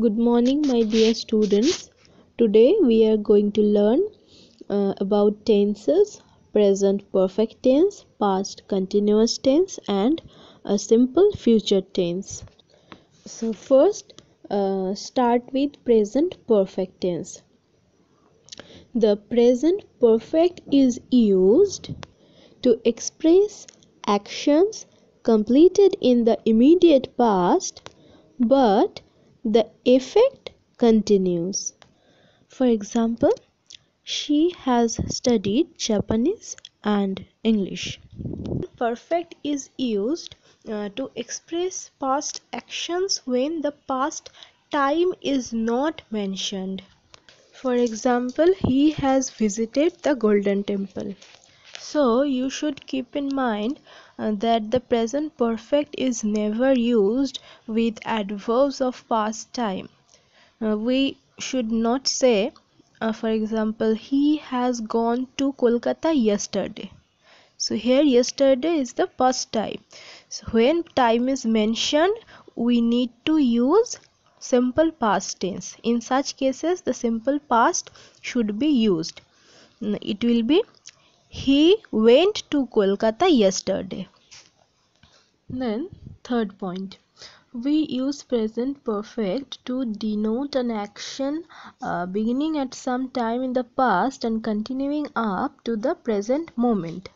Good morning, my dear students. Today we are going to learn uh, about tenses present perfect tense, past continuous tense, and a simple future tense. So, first, uh, start with present perfect tense. The present perfect is used to express actions completed in the immediate past but the effect continues. For example, she has studied Japanese and English. Perfect is used uh, to express past actions when the past time is not mentioned. For example, he has visited the Golden Temple. So, you should keep in mind uh, that the present perfect is never used with adverbs of past time. Uh, we should not say, uh, for example, he has gone to Kolkata yesterday. So, here yesterday is the past time. So, when time is mentioned, we need to use simple past tense. In such cases, the simple past should be used. It will be he went to Kolkata yesterday. Then, third point. We use present perfect to denote an action uh, beginning at some time in the past and continuing up to the present moment.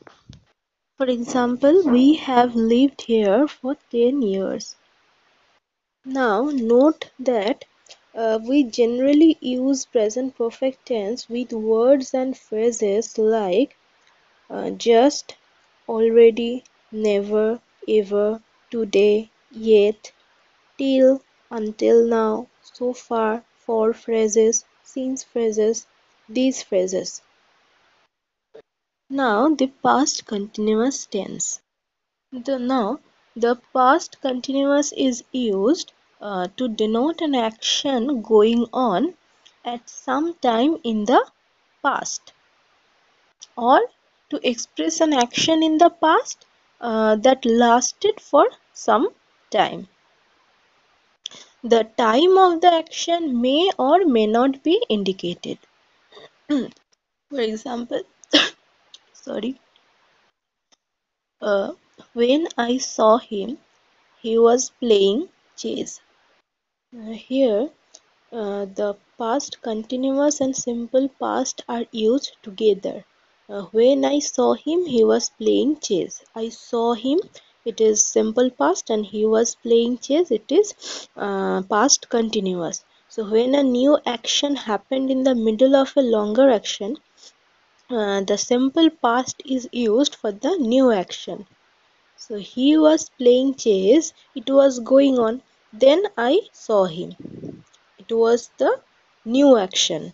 For example, we have lived here for 10 years. Now, note that uh, we generally use present perfect tense with words and phrases like uh, just, already, never, ever, today, yet, till, until now, so far, for phrases, since phrases, these phrases. Now the past continuous tense. The now the past continuous is used uh, to denote an action going on at some time in the past or to express an action in the past uh, that lasted for some time. The time of the action may or may not be indicated. For example, sorry, uh, when I saw him, he was playing chess. Uh, here, uh, the past continuous and simple past are used together. Uh, when I saw him, he was playing chess. I saw him, it is simple past, and he was playing chess, it is uh, past continuous. So, when a new action happened in the middle of a longer action, uh, the simple past is used for the new action. So, he was playing chess, it was going on, then I saw him. It was the new action.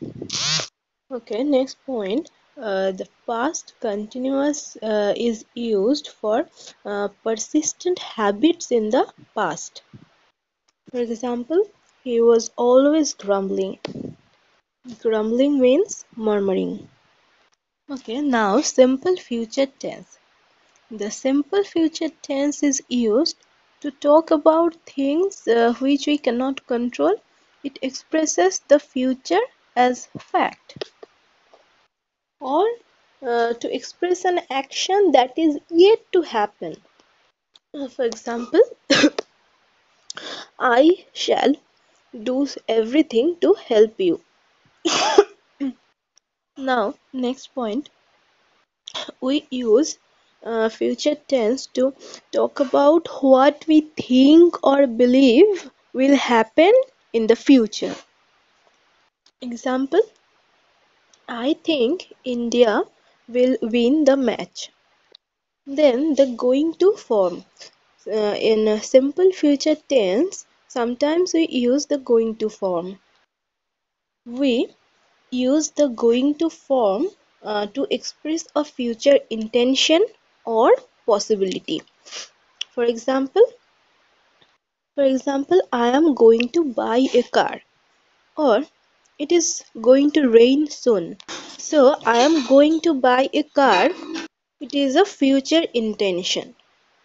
Okay, next point. Uh, the past continuous uh, is used for uh, persistent habits in the past. For example, he was always grumbling. Grumbling means murmuring. Okay, now simple future tense. The simple future tense is used to talk about things uh, which we cannot control. It expresses the future as fact or uh, to express an action that is yet to happen. Uh, for example, I shall do everything to help you. now, next point, we use uh, future tense to talk about what we think or believe will happen in the future. Example I think India will win the match. Then the going to form. Uh, in a simple future tense, sometimes we use the going to form. We use the going to form uh, to express a future intention or possibility. For example, for example, I am going to buy a car or it is going to rain soon. So I am going to buy a car. It is a future intention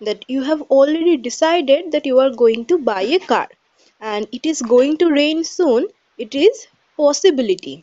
that you have already decided that you are going to buy a car. and it is going to rain soon it is possibility